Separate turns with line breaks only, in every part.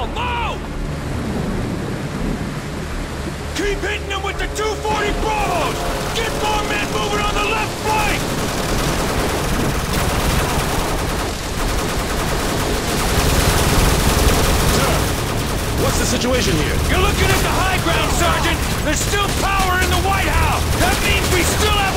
hotel! Low! Keep hitting them with the 240 Bravos! Get more men moving on the left flank!
Sir, What's the situation here?
You're looking at the high ground, Sergeant! There's still power in the White House! That means we still have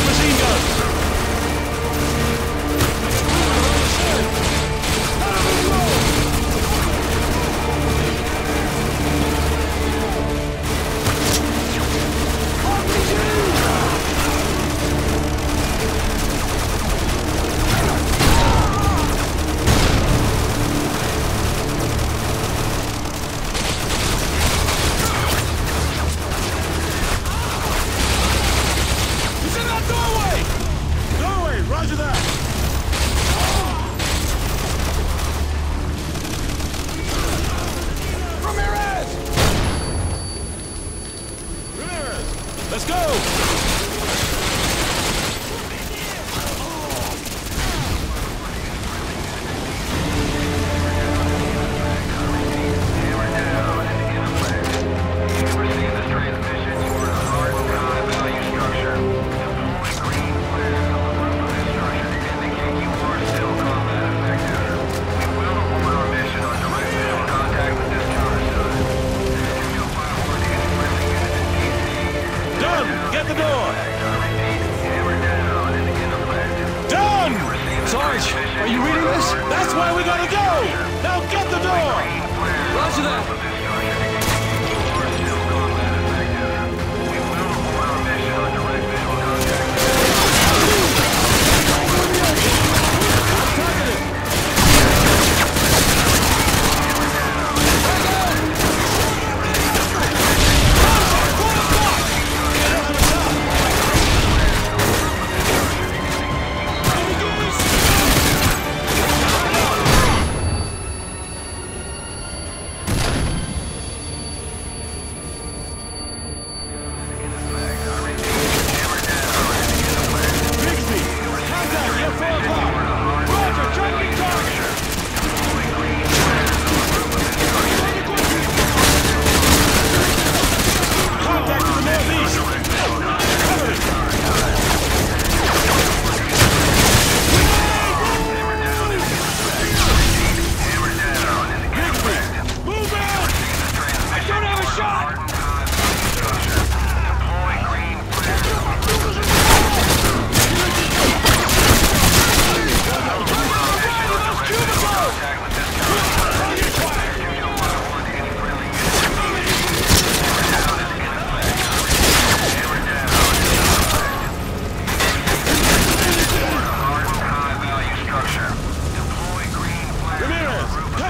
machine guns! Let's go! Dunn! The door! Dunn!
Sarge, are you reading this?
That's where we gotta go! Now get the door!
Roger that.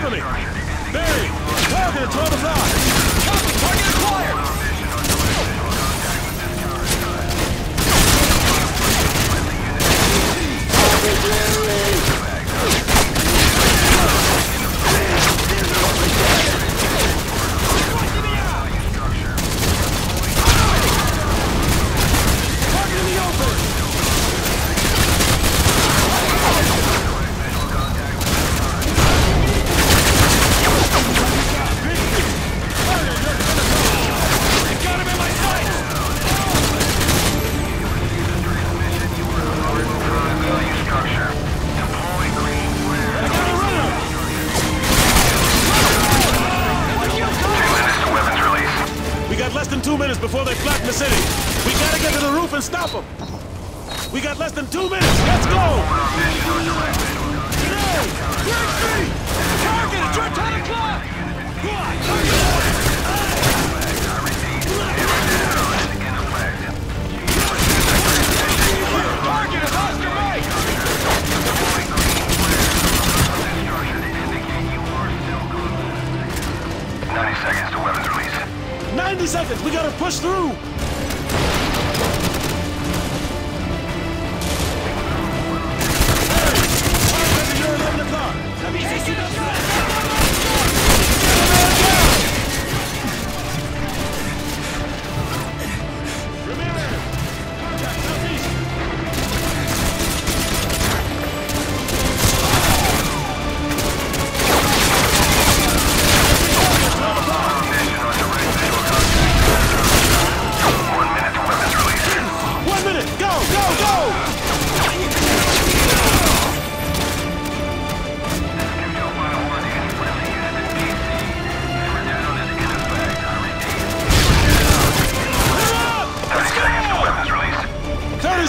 Cover me! Barry! Target at 12 o'clock! The city. We gotta get to the roof and stop them. We got less than two minutes. Let's go!
Target at your 10 o'clock! Target! Is Oscar Mike!
Seconds to release.
90 seconds. We gotta push through.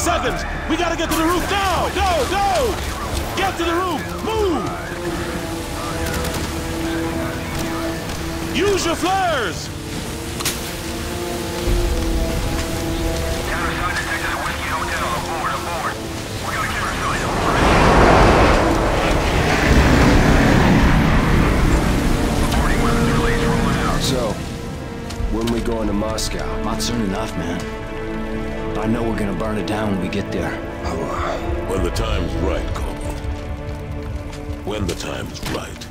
Seconds.
We gotta get to the roof now. Go, go. Get to the roof. Move. Use your flares.
Counter detected at Whiskey Hotel. Aboard, aboard. We got a counter Reporting weapons release. Rolling out.
So, when we going to Moscow?
Not soon enough, man. I know we're gonna burn it down when we get there.
When the time's right, Corporal. When the time's right.